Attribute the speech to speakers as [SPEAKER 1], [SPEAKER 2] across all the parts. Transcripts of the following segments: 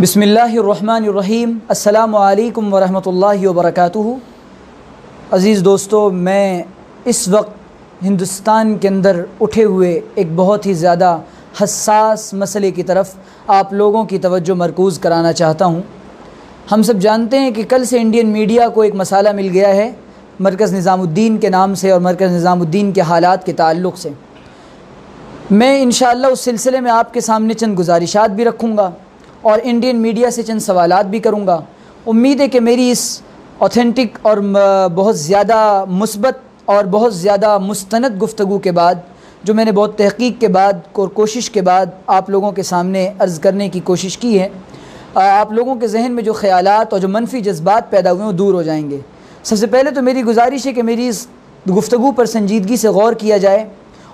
[SPEAKER 1] بسم اللہ الرحمن الرحیم السلام علیکم ورحمۃ اللہ وبرکاتہ عزیز دوستو میں اس وقت ہندوستان کے اندر اٹھے ہوئے ایک بہت ہی زیادہ حساس مسئلے کی طرف آپ لوگوں کی توجہ مرکوز کرانا چاہتا ہوں ہم سب جانتے ہیں کہ کل سے انڈین میڈیا کو ایک مسئلہ مل گیا ہے مرکز نظام الدین کے نام سے اور مرکز نظام الدین کے حالات کے تعلق سے میں انشاءاللہ اس سلسلے میں آپ کے سامنے چند گزارشات بھی رکھوں گا اور انڈین میڈیا سے چند سوالات بھی کروں گا۔ امید ہے کہ میری اس اوتھینٹک اور بہت زیادہ مثبت اور بہت زیادہ مستند گفتگو کے بعد، جو میں نے بہت تحقیق کے بعد اور کوشش کے بعد آپ لوگوں کے سامنے عرض کرنے کی کوشش کی ہے آپ لوگوں کے ذہن میں جو خیالات اور جو منفی جذبات پیدا ہوئے ہیں، وہ دور ہو جائیں گے۔ سب سے پہلے تو میری گزارش ہے کہ میری اس گفتگو پر سنجیدگی سے غور کیا جائے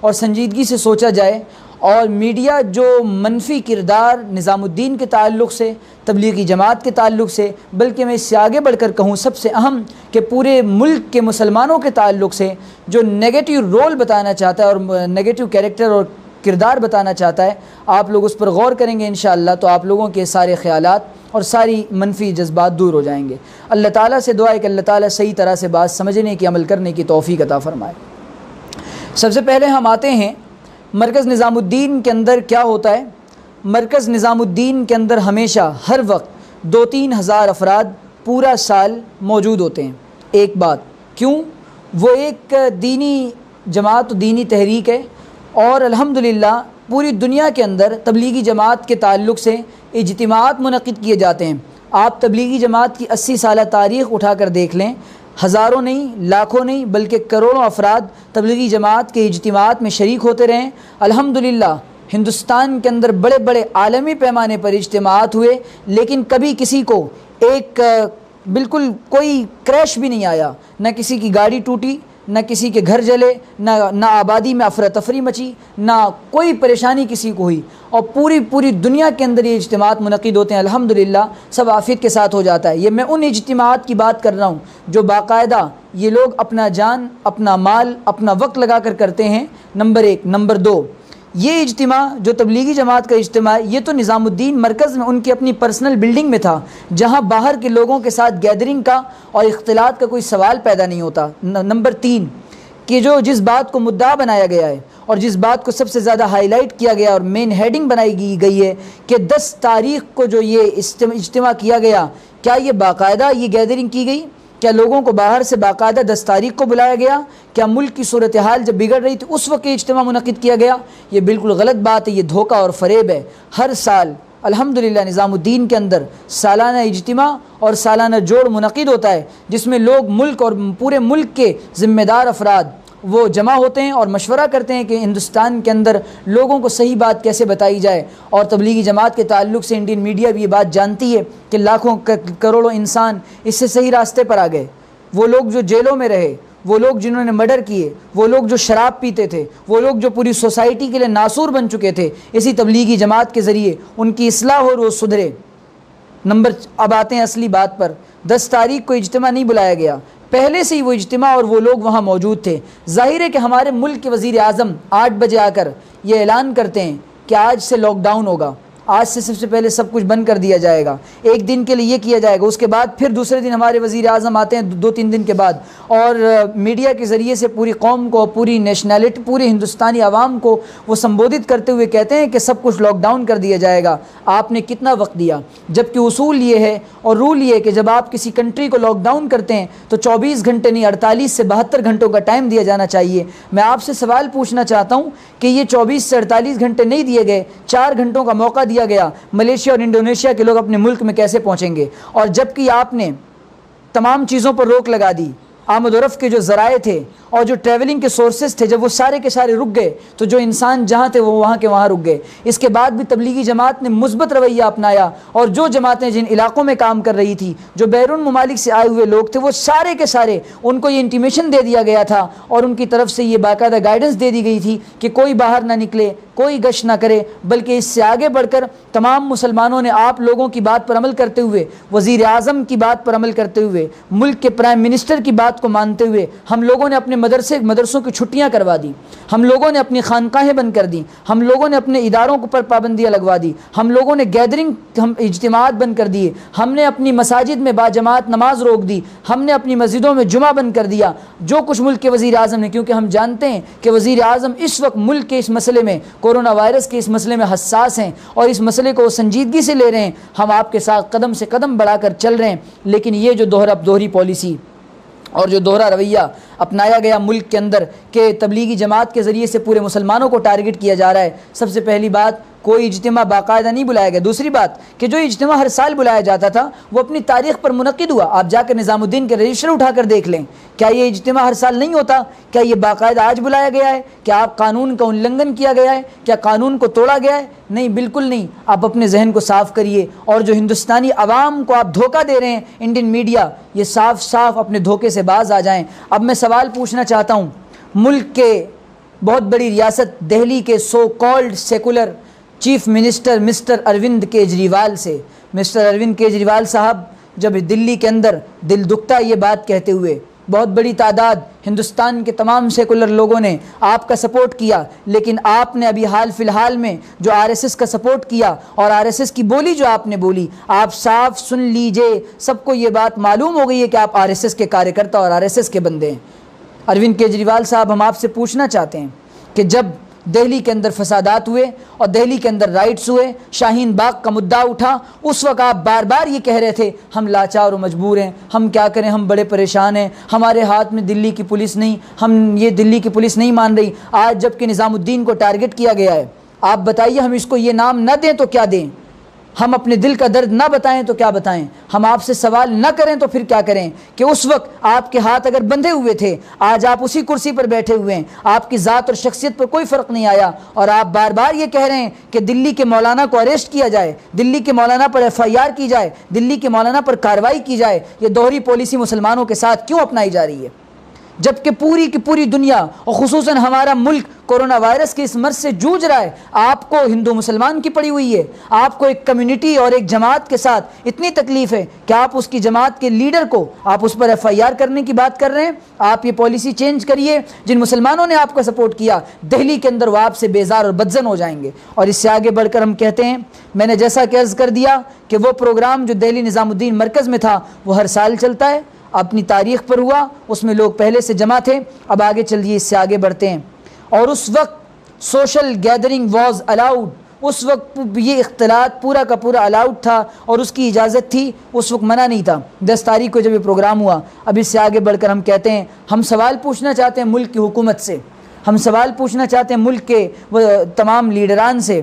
[SPEAKER 1] اور سنجیدگی سے سوچا جائے اور میڈیا جو منفی کردار نظام الدین کے تعلق سے، تبلیغی جماعت کے تعلق سے، بلکہ میں اس سے آگے بڑھ کر کہوں، سب سے اہم کہ پورے ملک کے مسلمانوں کے تعلق سے جو نگیٹو رول بتانا چاہتا ہے اور نگیٹو کیریکٹر اور کردار بتانا چاہتا ہے، آپ لوگ اس پر غور کریں گے انشاءاللہ تو آپ لوگوں کے سارے خیالات اور ساری منفی جذبات دور ہو جائیں گے۔ اللہ تعالیٰ سے دعا ہے کہ اللہ تعالیٰ صحیح طرح سے بات سمجھنے کی، عمل کرنے کی توفیق عطا فرمائے۔ سب سے پہلے ہم آتے ہیں مرکز نظام الدین کے اندر کیا ہوتا ہے؟ مرکز نظام الدین کے اندر ہمیشہ، ہر وقت دو تین ہزار افراد پورا سال موجود ہوتے ہیں۔ ایک بات، کیوں؟ وہ ایک دینی جماعت و دینی تحریک ہے اور الحمدللہ پوری دنیا کے اندر تبلیغی جماعت کے تعلق سے اجتماعات منعقد کیے جاتے ہیں۔ آپ تبلیغی جماعت کی اسی سالہ تاریخ اٹھا کر دیکھ لیں ہزاروں نہیں، لاکھوں نہیں، بلکہ کروڑوں افراد تبلیغی جماعت کے اجتماعات میں شریک ہوتے رہیں الحمدللہ، ہندوستان کے اندر بڑے بڑے عالمی پیمانے پر اجتماعات ہوئے، لیکن کبھی کسی کو ایک، بالکل کوئی کریش بھی نہیں آیا۔ نہ کسی کی گاڑی ٹوٹی نہ کسی کے گھر جلے، نہ نہ آبادی میں افراتفری مچی، نہ کوئی پریشانی کسی کو ہوئی۔ اور پوری پوری دنیا کے اندر یہ اجتماعات منعقد ہوتے ہیں۔ الحمدللہ، سب آفیت کے ساتھ ہو جاتا ہے۔ یہ میں ان اجتماعات کی بات کر رہا ہوں جو باقاعدہ یہ لوگ اپنا جان، اپنا مال، اپنا وقت لگا کر کرتے ہیں۔ نمبر ایک. نمبر دو. یہ اجتماع جو تبلیغی جماعت کا اجتماع یہ تو نظام الدین مرکز میں ان کی اپنی پرسنل بلڈنگ میں تھا، جہاں باہر کے لوگوں کے ساتھ گیدرنگ کا اور اختلاط کا کوئی سوال پیدا نہیں ہوتا۔ نمبر تین، کہ جو جس بات کو مدعا بنایا گیا ہے اور جس بات کو سب سے زیادہ ہائی لائٹ کیا گیا اور مین ہیڈنگ بنائی گئی ہے کہ دس تاریخ کو جو یہ اجتماع کیا گیا، کیا یہ باقاعدہ یہ گیدرنگ کی گئی؟ کیا لوگوں کو باہر سے باقاعدہ دس تاریخ کو بلایا گیا؟ کیا ملک کی صورتحال جب بگڑ رہی تھی، اس وقت یہ اجتماع منعقد کیا گیا؟ یہ بالکل غلط بات ہے، یہ دھوکہ اور فریب ہے۔ ہر سال الحمدللہ نظام الدین کے اندر سالانہ اجتماع اور سالانہ جوڑ منعقد ہوتا ہے، جس میں لوگ ملک اور پورے ملک کے ذمہ دار افراد وہ جمع ہوتے ہیں اور مشورہ کرتے ہیں کہ ہندوستان کے اندر لوگوں کو صحیح بات کیسے بتائی جائے۔ اور تبلیغی جماعت کے تعلق سے انڈین میڈیا بھی یہ بات جانتی ہے کہ لاکھوں کروڑوں انسان اس سے صحیح راستے پر آ گئے۔ وہ لوگ جو جیلوں میں رہے، وہ لوگ جنہوں نے مرڈر کیے، وہ لوگ جو شراب پیتے تھے، وہ لوگ جو پوری سوسائٹی کے لیے ناصور بن چکے تھے، اسی تبلیغی جماعت کے ذریعے ان کی اصلاح ہو روز سدھرے۔ نمبر اب آتے ہیں اصلی بات پر۔ دس تاریخ کو اجتماع نہیں بلایا گیا۔ پہلے سے ہی وہ اجتماع اور وہ لوگ وہاں موجود تھے۔ ظاہر ہے کہ ہمارے ملک کے وزیر اعظم آٹھ بجے آ کر یہ اعلان کرتے ہیں کہ آج سے لاک ڈاؤن ہوگا۔ آج سے سب سے پہلے سب کچھ بند کر دیا جائے گا۔ ایک دن کے لیے یہ کیا جائے گا۔ اس کے بعد پھر دوسرے دن ہمارے وزیر اعظم آتے ہیں، دو تین دن کے بعد۔ اور میڈیا کے ذریعے سے پوری قوم کو، پوری نیشنلٹی پوری ہندوستانی عوام کو وہ سمبودت کرتے ہوئے کہتے ہیں کہ سب کچھ لاک ڈاؤن کر دیا جائے گا۔ آپ نے کتنا وقت دیا؟ جبکہ اصول یہ ہے اور رول یہ ہے کہ جب آپ کسی کنٹری کو لاک ڈاؤن کرتے ہیں، تو چوبیس گھنٹے نہیں، اڑتالیس سے بہتر گھنٹوں کا ٹائم دیا جانا چاہیے۔ میں آپ سے سوال پوچھنا چاہتا ہوں کہ یہ چوبیس سے اڑتالیس گھنٹے نہیں دیے گئے، چار گھنٹوں کا موقع دیا گیا۔ ملیشیا اور انڈونیشیا کے لوگ اپنے ملک میں کیسے پہنچیں گے؟ اور جبکہ آپ نے تمام چیزوں پر روک لگا دی، آمد و رفت کے جو ذرائع تھے اور جو ٹریولنگ کے سورسز تھے، جب وہ سارے کے سارے رک گئے، تو جو انسان جہاں تھے، وہ وہاں کے وہاں رک گئے۔ اس کے بعد بھی تبلیغی جماعت نے مثبت رویہ اپنایا اور جو جماعتیں جن علاقوں میں کام کر رہی تھی، جو بیرون ممالک سے آئے ہوئے لوگ تھے، وہ سارے کے سارے، ان کو یہ انٹیمیشن دے دیا گیا تھا اور ان کی طرف سے یہ باقاعدہ گائیڈنس دے دی گئی تھی کہ کوئی باہر نہ نکلے۔ کوئی گش نہ کرے، بلکہ اس سے آگے بڑھ کر تمام مسلمانوں نے آپ لوگوں کی بات پر عمل کرتے ہوئے، وزیر اعظم کی بات پر عمل کرتے ہوئے، ملک کے پرائم منسٹر کی بات کو مانتے ہوئے ہم لوگوں نے اپنے مدرسے، مدرسوں کی چھٹیاں کروا دی۔ ہم لوگوں نے اپنی خانقاہیں بند کر دی۔ ہم لوگوں نے اپنے اداروں پر پابندیاں لگوا دی۔ ہم لوگوں نے گیدرنگ ہم اجتماعات بند کر دیے۔ ہم نے اپنی مساجد میں باجماعت نماز روک دی۔ ہم نے اپنی مسجدوں میں جمعہ بند کر دیا۔ جو کچھ ملک کے وزیر اعظم نے، کیونکہ ہم جانتے ہیں کہ وزیر اعظم اس وقت ملک کے اس مسئلے میں کورونا وائرس کے اس مسئلے میں حساس ہیں اور اس مسئلے کو سنجیدگی سے لے رہے ہیں۔ ہم آپ کے ساتھ قدم سے قدم بڑھا کر چل رہے ہیں، لیکن یہ جو دوہرا دوہری پالیسی اور جو دوہرا رویہ اپنایا گیا ملک کے اندر کہ تبلیغی جماعت کے ذریعے سے پورے مسلمانوں کو ٹارگٹ کیا جا رہا ہے، سب سے پہلی بات کوئی اجتماع باقاعدہ نہیں بلایا گیا۔ دوسری بات کہ جو اجتماع ہر سال بلایا جاتا تھا، وہ اپنی تاریخ پر منعقد ہوا۔ آپ جا کر نظام الدین کے رجسٹر اٹھا کر دیکھ لیں۔ کیا یہ اجتماع ہر سال نہیں ہوتا؟ کیا یہ باقاعدہ آج بلایا گیا ہے؟ کیا آپ قانون کا انلنگھن کیا گیا ہے؟ کیا قانون کو توڑا گیا ہے؟ نہیں، بالکل نہیں۔ آپ اپنے ذہن کو صاف کریے۔ اور جو ہندوستانی عوام کو آپ دھوکہ دے رہے ہیں، انڈین میڈیا، یہ صاف صاف اپنے دھوکے سے باز آ جائیں۔ اب میں سوال پوچھنا چاہتا ہوں، ملک کے بہت بڑی ریاست دہلی کے so called secular chief minister mister Arvind Kejriwal سے۔ مسٹر اروند کیجریوال صاحب جب دلی کے اندر دل دکھتا یہ بات کہتے ہوئے، بہت بڑی تعداد ہندوستان کے تمام سیکولر لوگوں نے آپ کا سپورٹ کیا، لیکن آپ نے ابھی حال فی الحال میں جو آر ایس ایس کا سپورٹ کیا اور آر ایس ایس کی بولی جو آپ نے بولی، آپ صاف سن لیجیے، سب کو یہ بات معلوم ہو گئی ہے کہ آپ آر ایس ایس کے کاریہ کرتا اور آر ایس ایس کے بندے ہیں۔ اروند کیجریوال صاحب، ہم آپ سے پوچھنا چاہتے ہیں کہ جب دہلی کے اندر فسادات ہوئے اور دہلی کے اندر رائٹس ہوئے، شاہین باغ کا مدعا اٹھا، اس وقت آپ بار بار یہ کہہ رہے تھے، ہم لاچار و مجبور ہیں، ہم کیا کریں، ہم بڑے پریشان ہیں، ہمارے ہاتھ میں دلی کی پولیس نہیں، ہم یہ دلی کی پولیس نہیں مان رہی، آج جبکہ نظام الدین کو ٹارگٹ کیا گیا ہے، آپ بتائیے ہم اس کو یہ نام نہ دیں تو کیا دیں؟ ہم اپنے دل کا درد نہ بتائیں تو کیا بتائیں؟ ہم آپ سے سوال نہ کریں تو پھر کیا کریں؟ کہ اس وقت آپ کے ہاتھ اگر بندھے ہوئے تھے، آج آپ اسی کرسی پر بیٹھے ہوئے ہیں۔ آپ کی ذات اور شخصیت پر کوئی فرق نہیں آیا۔ اور آپ بار بار یہ کہہ رہے ہیں کہ دلی کے مولانا کو اریسٹ کیا جائے، دلی کے مولانا پر ایف آئی آر کی جائے، دلی کے مولانا پر کارروائی کی جائے۔ یہ دوہری پالیسی مسلمانوں کے ساتھ کیوں اپنائی جا رہی ہے؟ جبکہ پوری کی پوری دنیا اور خصوصاً ہمارا ملک کورونا وائرس کے اس مرض سے جوجھ رہا ہے، آپ کو ہندو مسلمان کی پڑی ہوئی ہے، آپ کو ایک کمیونٹی اور ایک جماعت کے ساتھ اتنی تکلیف ہے کہ آپ اس کی جماعت کے لیڈر کو آپ اس پر ایف آئی آر کرنے کی بات کر رہے ہیں۔ آپ یہ پالیسی چینج کریے، جن مسلمانوں نے آپ کا سپورٹ کیا، دہلی کے اندر وہ آپ سے بیزار اور بدزن ہو جائیں گے۔ اور اس سے آگے بڑھ کر ہم کہتے ہیں، میں نے جیسا کہ عرض کر دیا کہ وہ پروگرام جو دہلی نظام الدین مرکز میں تھا، وہ ہر سال چلتا ہے۔ اپنی تاریخ پر ہوا، اس میں لوگ پہلے سے جمع تھے، اب آگے چلیے اس سے آگے بڑھتے ہیں۔ اور اس وقت سوشل گیدرنگ واز الاؤڈ اس وقت یہ اختلاط پورا کا پورا الاؤڈ تھا اور اس کی اجازت تھی، اس وقت منع نہیں تھا۔ دس تاریخ کو جب یہ پروگرام ہوا، اب اس سے آگے بڑھ کر ہم کہتے ہیں، ہم سوال پوچھنا چاہتے ہیں ملک کی حکومت سے۔ ہم سوال پوچھنا چاہتے ہیں ملک کے تمام لیڈران سے۔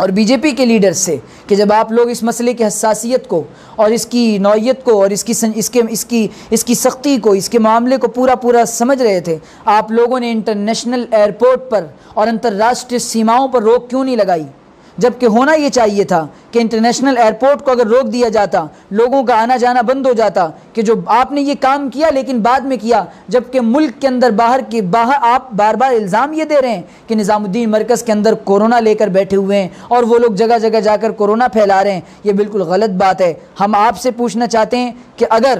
[SPEAKER 1] اور بی جے پی کے لیڈر سے کہ جب آپ لوگ اس مسئلے کی حساسیت کو اور اس کی نوعیت کو اور اس کی اس کے اس کی اس کی سختی کو، اس کے معاملے کو پورا پورا سمجھ رہے تھے، آپ لوگوں نے انٹرنیشنل ایئرپورٹ پر اور انترراشٹری سیماؤں پر روک کیوں نہیں لگائی؟ جبکہ ہونا یہ چاہیے تھا کہ انٹرنیشنل ایئرپورٹ کو اگر روک دیا جاتا، لوگوں کا آنا جانا بند ہو جاتا کہ جو آپ نے یہ کام کیا لیکن بعد میں کیا، جبکہ ملک کے اندر باہر کے باہر آپ بار بار الزام یہ دے رہے ہیں کہ نظام الدین مرکز کے اندر کورونا لے کر بیٹھے ہوئے ہیں اور وہ لوگ جگہ جگہ جا کر کورونا پھیلا رہے ہیں۔ یہ بالکل غلط بات ہے۔ ہم آپ سے پوچھنا چاہتے ہیں کہ اگر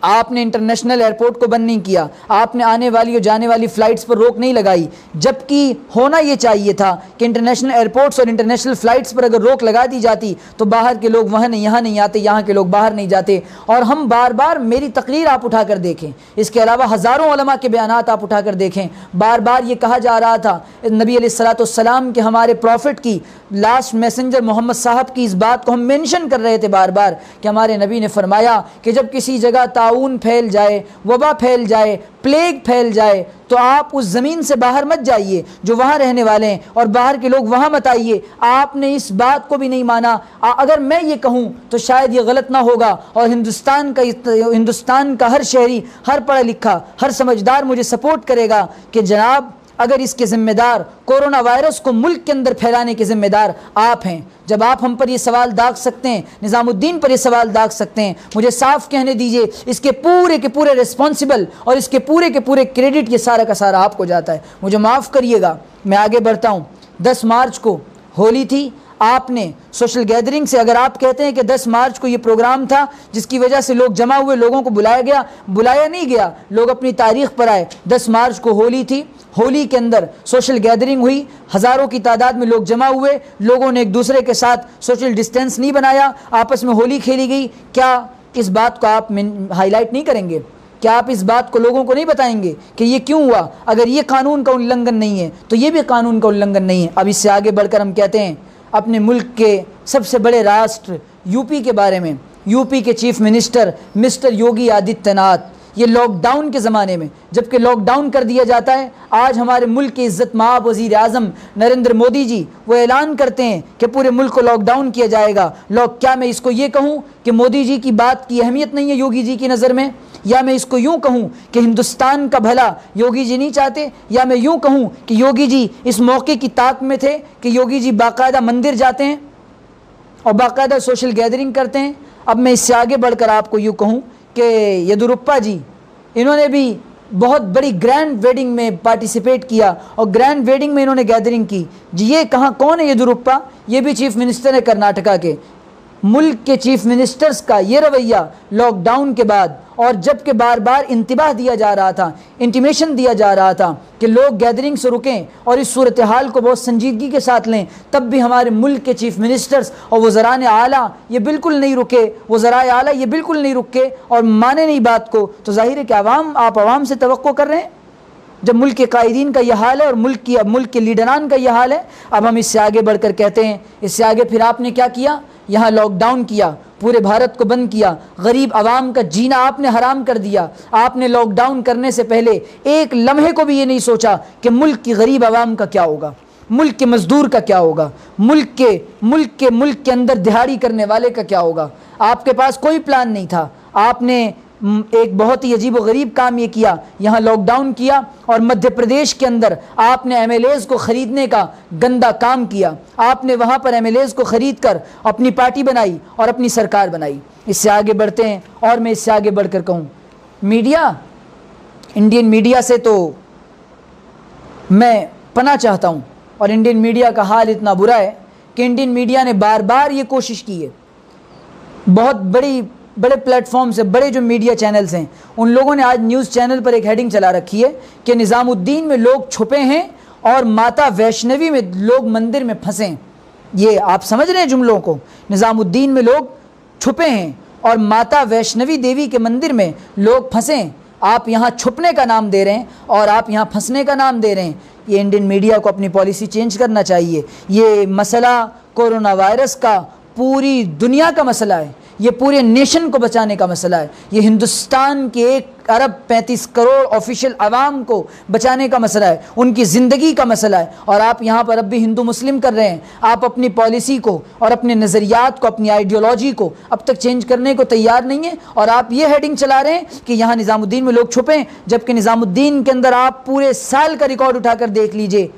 [SPEAKER 1] آپ نے انٹرنیشنل ایئرپورٹ کو بند نہیں کیا، آپ نے آنے والی اور جانے والی فلائٹس پر روک نہیں لگائی، جبکہ ہونا یہ چاہیے تھا کہ انٹرنیشنل ایئرپورٹس اور انٹرنیشنل فلائٹس پر اگر روک لگا دی جاتی تو باہر کے لوگ وہاں نہیں، یہاں نہیں آتے، یہاں کے لوگ باہر نہیں جاتے۔ اور ہم بار بار میری تقریر آپ اٹھا کر دیکھیں۔ اس کے علاوہ ہزاروں علماء کے بیانات آپ اٹھا کر دیکھیں۔ بار بار یہ کہا جا رہا تھا، نبی علیہ السلاۃ السلام کے ہمارے پروفٹ کی لاسٹ میسنجر محمد صاحب کی اس بات کو ہم مینشن کر رہے تھے بار بار کہ ہمارے نبی نے فرمایا کہ جب کسی جگہ تعاون پھیل جائے، وبا پھیل جائے پلیگ پھیل جائے، تو آپ اس زمین سے باہر مت جائیے جو وہاں رہنے والے ہیں اور باہر کے لوگ وہاں مت آئیے۔ آپ نے اس بات کو بھی نہیں مانا۔ اگر میں یہ کہوں تو شاید یہ غلط نہ ہوگا۔ اور ہندوستان کا ہندوستان کا ہر شہری، ہر پڑھا لکھا، ہر سمجھدار مجھے سپورٹ کرے گا کہ جناب اگر اس کے ذمہ دار کورونا وائرس کو ملک کے اندر پھیلانے کے ذمہ دار آپ ہیں، جب آپ ہم پر یہ سوال داغ سکتے ہیں، نظام الدین پر یہ سوال داغ سکتے ہیں، مجھے صاف کہنے دیجیے، اس کے پورے کے پورے ریسپانسبل اور اس کے پورے کے پورے کریڈٹ یہ سارا کا سارا آپ کو جاتا ہے۔ مجھے معاف کریے گا، میں آگے بڑھتا ہوں۔ دس مارچ کو ہولی تھی، آپ نے سوشل گیدرنگ سے اگر آپ کہتے ہیں کہ دس مارچ کو یہ پروگرام تھا، جس کی وجہ سے لوگ جمع ہوئے، لوگوں کو بلایا گیا، بلایا نہیں گیا، لوگ اپنی تاریخ پر آئے۔ دس مارچ کو ہولی تھی ہولی کے اندر سوشل گیدرنگ ہوئی، ہزاروں کی تعداد میں لوگ جمع ہوئے، لوگوں نے ایک دوسرے کے ساتھ سوشل ڈسٹینس نہیں بنایا، آپس میں ہولی کھیلی گئی۔ کیا اس بات کو آپ ہائی لائٹ نہیں کریں گے؟ کیا آپ اس بات کو لوگوں کو نہیں بتائیں گے کہ یہ کیوں ہوا؟ اگر یہ قانون کا النگن نہیں ہے، تو یہ بھی قانون کا النگن نہیں ہے۔ اب اس سے آگے بڑھ کر ہم کہتے ہیں، اپنے ملک کے سب سے بڑے راشٹر یو پی کے بارے میں، یو پی کے chief minister mister Yogi Adityanath. یہ لاک ڈاؤن کے زمانے میں، جبکہ لاک ڈاؤن کر دیا جاتا ہے، آج ہمارے ملک کے عزت مآب وزیر اعظم نریندر مودی جی وہ اعلان کرتے ہیں کہ پورے ملک کو لاک ڈاؤن کیا جائے گا۔ لاک کیا میں اس کو یہ کہوں کہ مودی جی کی بات کی اہمیت نہیں ہے یوگی جی کی نظر میں؟ یا میں اس کو یوں کہوں کہ ہندوستان کا بھلا یوگی جی نہیں چاہتے؟ یا میں یوں کہوں کہ یوگی جی اس موقع کی طاق میں تھے کہ یوگی جی باقاعدہ مندر جاتے ہیں اور باقاعدہ سوشل گیدرنگ کرتے ہیں؟ اب میں اس سے آگے بڑھ کر آپ کو یوں کہوں کہ یدورپا جی انہوں نے بھی بہت بڑی گرینڈ ویڈنگ میں پارٹیسپیٹ کیا اور گرینڈ ویڈنگ میں انہوں نے گیدرنگ کی۔ جی یہ کہاں، کون ہے یدورپا یہ بھی چیف منسٹر ہے کرناٹکا کے۔ ملک کے چیف منسٹرز کا یہ رویہ لاک ڈاؤن کے بعد۔ اور جبکہ بار بار انتباہ دیا جا رہا تھا انٹیمیشن دیا جا رہا تھا کہ لوگ گیدرنگ سے رکیں اور اس صورتحال کو بہت سنجیدگی کے ساتھ لیں۔ تب بھی ہمارے ملک کے چیف منسٹرز اور وزران اعلیٰ یہ بالکل نہیں رکے۔ وزرائے اعلیٰ یہ بالکل نہیں رکے اور مانے نہیں بات کو۔ تو ظاہر ہے کہ عوام، آپ عوام سے توقع کر رہے ہیں؟ جب ملک کے قائدین کا یہ حال ہے اور ملک کی اب ملک کے لیڈران کا یہ حال ہے، اب ہم اس سے آگے بڑھ کر کہتے ہیں، اس سے آگے پھر آپ نے کیا کیا؟ یہاں لاک ڈاؤن کیا، پورے بھارت کو بند کیا، غریب عوام کا جینا آپ نے حرام کر دیا۔ آپ نے لاک ڈاؤن کرنے سے پہلے ایک لمحے کو بھی یہ نہیں سوچا کہ ملک کی غریب عوام کا کیا ہوگا، ملک کے مزدور کا کیا ہوگا، ملک کے ملک کے ملک کے اندر دہاڑی کرنے والے کا کیا ہوگا۔ آپ کے پاس کوئی پلان نہیں تھا۔ آپ نے ایک بہت ہی عجیب و غریب کام یہ کیا، یہاں لاک ڈاؤن کیا اور مدھیہ پردیش کے اندر آپ نے ایم ایل ایز کو خریدنے کا گندا کام کیا۔ آپ نے وہاں پر ایم ایل ایز کو خرید کر اپنی پارٹی بنائی اور اپنی سرکار بنائی۔ اس سے آگے بڑھتے ہیں اور میں اس سے آگے بڑھ کر کہوں۔ میڈیا انڈین میڈیا سے تو میں پناہ چاہتا ہوں اور انڈین میڈیا کا حال اتنا برا ہے کہ انڈین میڈیا نے بار بار یہ کوشش کی ہے۔ بہت بڑی بڑے پلیٹ فارم سے، بڑے جو میڈیا چینلز ہیں، ان لوگوں نے آج نیوز چینل پر ایک ہیڈنگ چلا رکھی ہے کہ نظام الدین میں لوگ چھپے ہیں اور ماتا ویشنوی میں لوگ مندر میں پھنسے یہ آپ سمجھ رہے ہیں جملوں کو؟ نظام الدین میں لوگ چھپے ہیں اور ماتا ویشنوی دیوی کے مندر میں لوگ پھنسے آپ یہاں چھپنے کا نام دے رہے ہیں اور آپ یہاں پھنسنے کا نام دے رہے ہیں۔ یہ انڈین میڈیا کو اپنی پالیسی چینج کرنا چاہیے۔ یہ مسئلہ کورونا وائرس کا پوری دنیا کا مسئلہ ہے۔ یہ پورے نیشن کو بچانے کا مسئلہ ہے۔ یہ ہندوستان کے ایک ارب پینتیس کروڑ آفیشیل عوام کو بچانے کا مسئلہ ہے۔ ان کی زندگی کا مسئلہ ہے۔ اور آپ یہاں پر اب بھی ہندو مسلم کر رہے ہیں۔ آپ اپنی پالیسی کو اور اپنے نظریات کو، اپنی آئیڈیولوجی کو اب تک چینج کرنے کو تیار نہیں ہیں۔ اور آپ یہ ہیڈنگ چلا رہے ہیں کہ یہاں نظام الدین میں لوگ چھپیں۔ جبکہ نظام الدین کے اندر آپ پورے سال کا ریکارڈ اٹھا کر دیکھ لیجیے۔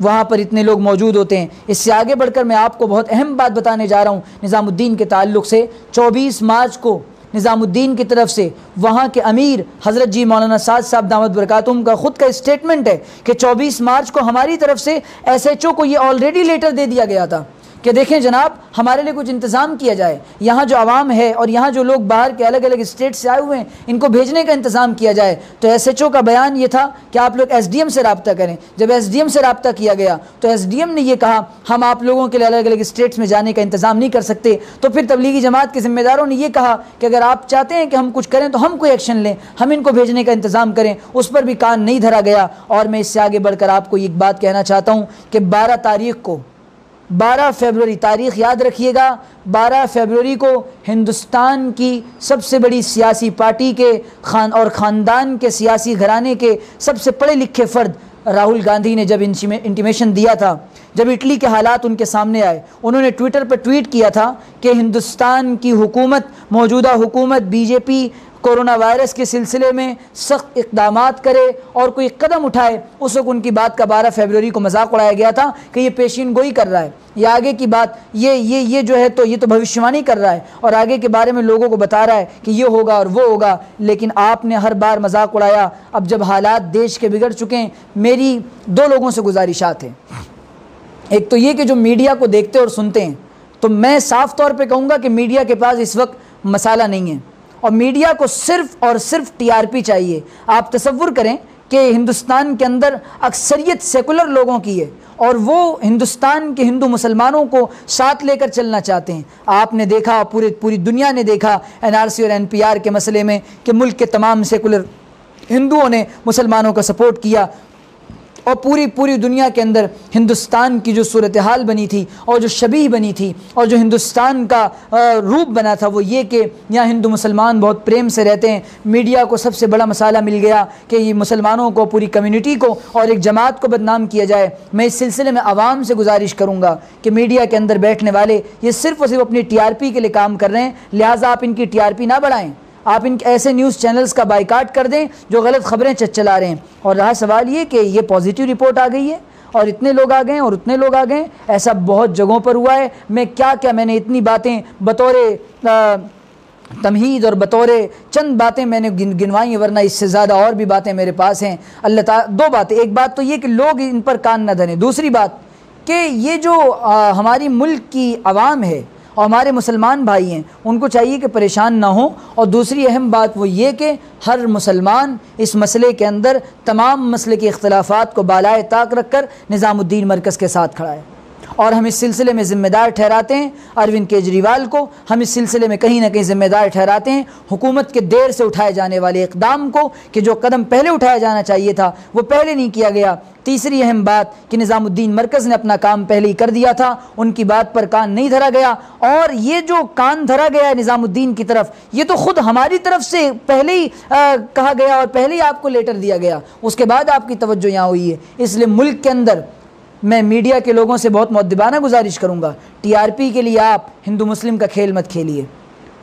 [SPEAKER 1] وہاں پر اتنے لوگ موجود ہوتے ہیں۔ اس سے آگے بڑھ کر میں آپ کو بہت اہم بات بتانے جا رہا ہوں نظام الدین کے تعلق سے۔ چوبیس مارچ کو نظام الدین کی طرف سے وہاں کے امیر حضرت جی مولانا سعد صاحب دامت برکاتہم کا خود کا اسٹیٹمنٹ ہے کہ چوبیس مارچ کو ہماری طرف سے ایس ایچ او کو یہ آلریڈی لیٹر دے دیا گیا تھا۔ کہ دیکھیں جناب، ہمارے لیے کچھ انتظام کیا جائے۔ یہاں جو عوام ہے اور یہاں جو لوگ باہر کے الگ الگ اسٹیٹ سے آئے ہوئے ہیں، ان کو بھیجنے کا انتظام کیا جائے۔ تو ایس ایچ او کا بیان یہ تھا کہ آپ لوگ ایس ڈی ایم سے رابطہ کریں۔ جب ایس ڈی ایم سے رابطہ کیا گیا، تو ایس ڈی ایم نے یہ کہا، ہم آپ لوگوں کے لیے الگ الگ اسٹیٹس میں جانے کا انتظام نہیں کر سکتے۔ تو پھر تبلیغی جماعت کے ذمہ داروں نے یہ کہا کہ اگر آپ چاہتے ہیں کہ ہم کچھ کریں تو ہم کوئی ایکشن لیں۔ ہم ان کو بھیجنے کا انتظام کریں۔ اس پر بھی کان نہیں دھرا گیا۔ اور میں اس سے آگے بڑھ کر آپ کو ایک بات کہنا چاہتا ہوں کہ بارہ تاریخ کو بارہ فیبروری تاریخ یاد رکھیے گا۔ بارہ فیبروری کو ہندوستان کی سب سے بڑی سیاسی پارٹی کے خان اور خاندان کے سیاسی گھرانے کے سب سے پڑھے لکھے فرد راہل گاندھی نے جب انٹیمیشن دیا تھا، جب اٹلی کے حالات ان کے سامنے آئے، انہوں نے ٹویٹر پر ٹویٹ کیا تھا کہ ہندوستان کی حکومت، موجودہ حکومت B J P corona virus کے سلسلے میں سخت اقدامات کرے اور کوئی قدم اٹھائے، اس وقت ان کی بات کا بارہ فیبروری کو مذاق اڑایا گیا تھا کہ یہ پیشین گوئی کر رہا ہے۔ یہ آگے کی بات، یہ یہ یہ جو ہے تو یہ تو بھوشیوانی کر رہا ہے اور آگے کے بارے میں لوگوں کو بتا رہا ہے کہ یہ ہوگا اور وہ ہوگا، لیکن آپ نے ہر بار مذاق اڑایا۔ اب جب حالات دیش کے بگڑ چکے ہیں، میری دو لوگوں سے گزارشات ہیں۔ ایک تو یہ کہ جو میڈیا کو دیکھتے اور سنتے ہیں، تو میں صاف طور پہ کہوں گا کہ میڈیا کے پاس اس وقت مسالہ نہیں ہے۔ اور میڈیا کو صرف اور صرف ٹی آر پی چاہیے۔ آپ تصور کریں کہ ہندوستان کے اندر اکثریت سیکولر لوگوں کی ہے اور وہ ہندوستان کے ہندو مسلمانوں کو ساتھ لے کر چلنا چاہتے ہیں۔ آپ نے دیکھا، پورے، پوری دنیا نے دیکھا این آر سی اور این پی آر کے مسئلے میں کہ ملک کے تمام سیکولر ہندوؤں نے مسلمانوں کا سپورٹ کیا۔ اور پوری پوری دنیا کے اندر ہندوستان کی جو صورتحال بنی تھی اور جو شبیہ بنی تھی اور جو ہندوستان کا روپ بنا تھا، وہ یہ کہ یہاں ہندو مسلمان بہت پریم سے رہتے ہیں۔ میڈیا کو سب سے بڑا مسئلہ مل گیا کہ یہ مسلمانوں کو، پوری کمیونٹی کو اور ایک جماعت کو بدنام کیا جائے۔ میں اس سلسلے میں عوام سے گزارش کروں گا کہ میڈیا کے اندر بیٹھنے والے یہ صرف اور صرف اپنی ٹی آر پی کے لیے کام کر رہے ہیں، لہٰذا آپ ان کی ٹی آر پی نہ بڑھائیں۔ آپ ان ایسے نیوز چینلز کا بائیکاٹ کر دیں جو غلط خبریں چلا رہے ہیں۔ اور رہا سوال یہ کہ یہ پازیٹیو رپورٹ آ گئی ہے اور اتنے لوگ آ گئے اور اتنے لوگ آ گئے ایسا بہت جگہوں پر ہوا ہے۔ میں کیا کیا میں نے اتنی باتیں بطور تمہید اور بطور چند باتیں میں نے گنوائی ہیں ورنہ اس سے زیادہ اور بھی باتیں میرے پاس ہیں۔ اللہ تعالیٰ دو باتیں۔ ایک بات تو یہ کہ لوگ ان پر کان نہ دھنیں دوسری بات کہ یہ جو ہماری ملک کی عوام ہے اور ہمارے مسلمان بھائی ہیں، ان کو چاہیے کہ پریشان نہ ہوں۔ اور دوسری اہم بات وہ یہ کہ ہر مسلمان اس مسئلے کے اندر تمام مسئلے کے اختلافات کو بالائے طاق رکھ کر نظام الدین مرکز کے ساتھ کھڑا ہے۔ اور ہم اس سلسلے میں ذمہ دار ٹھہراتے ہیں۔ اروند کیجریوال کو ہم اس سلسلے میں کہیں نہ کہیں ذمہ دار ٹھہراتے ہیں۔ حکومت کے دیر سے اٹھائے جانے والے اقدام کو کہ جو قدم پہلے اٹھایا جانا چاہیے تھا، وہ پہلے نہیں کیا گیا۔ تیسری اہم بات کہ نظام الدین مرکز نے اپنا کام پہلے ہی کر دیا تھا، ان کی بات پر کان نہیں دھرا گیا۔ اور یہ جو کان دھرا گیا ہے نظام الدین کی طرف، یہ تو خود ہماری طرف سے پہلے ہی کہا گیا اور پہلے ہی آپ کو لیٹر دیا گیا۔ اس کے بعد آپ کی توجہ یہاں ہوئی ہے۔ اس لیے ملک کے اندر میں میڈیا کے لوگوں سے بہت معدبانہ گزارش کروں گا۔ ٹی آر پی کے لیے آپ ہندو مسلم کا کھیل مت کھیلیے۔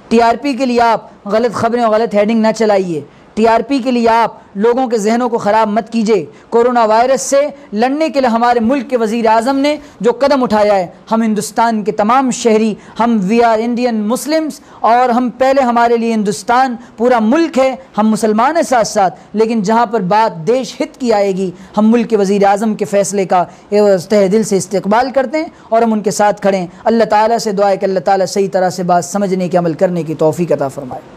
[SPEAKER 1] ٹی آر پی کے لیے آپ غلط خبریں اور غلط ہیڈنگ نہ چلائیے۔ ٹی آر پی کے لیے آپ لوگوں کے ذہنوں کو خراب مت کیجیے کورونا وائرس سے لڑنے کے لیے ہمارے ملک کے وزیر اعظم نے جو قدم اٹھایا ہے، ہم ہندوستان کے تمام شہری، ہم وی آر انڈین مسلمس اور ہم پہلے ہمارے لیے ہندوستان پورا ملک ہے، ہم مسلمان ہیں ساتھ ساتھ، لیکن جہاں پر بات دیش ہت کی آئے گی، ہم ملک کے وزیر اعظم کے فیصلے کا تہ دل سے استقبال کرتے ہیں اور ہم ان کے ساتھ کھڑے ہیں۔ اللہ تعالیٰ سے دعا ہے کہ اللہ تعالیٰ صحیح طرح سے بات سمجھنے کے، عمل کرنے کی توفیق عطا فرمائے۔